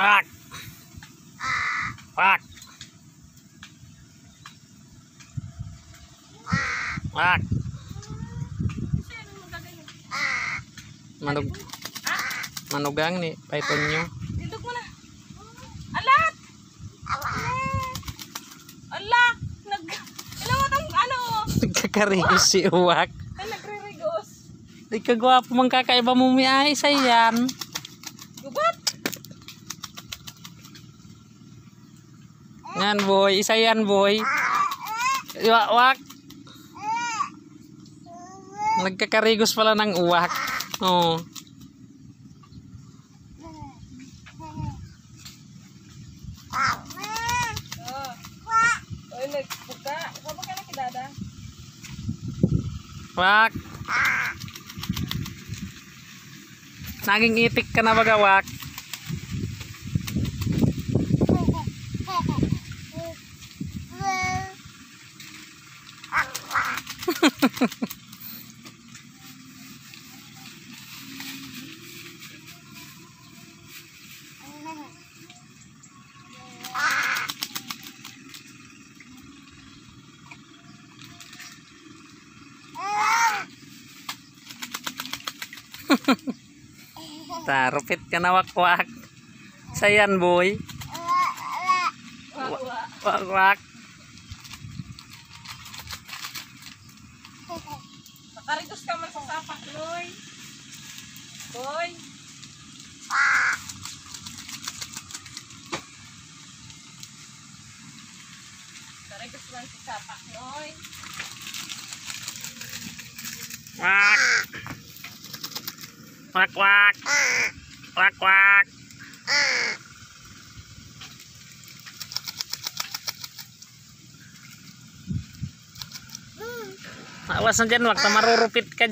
Wak. Wak. Wak. Manug manugang ni python nyo. Tindog mo na. Alat! Ala! Nag... Alam mo tong ano? Nagkakarigos si Uwak. Ay, nagre-regos. Di ka gwapo mang kakaiba mo mi ay sa yan. Gubat! Yan boy, isa yan boy. Wak wak. Nagkakarigos pala ng uwak. Oh. Oh. Wak. Naging itik ka na baga wak. Tarupit ka na wak wak. Sayan boy. Wawa. Wak Makarigos ka man sa. Boy. Loy. Wak. Wak wak. Wak wak. Awas na dyan, wag na marurupit ka.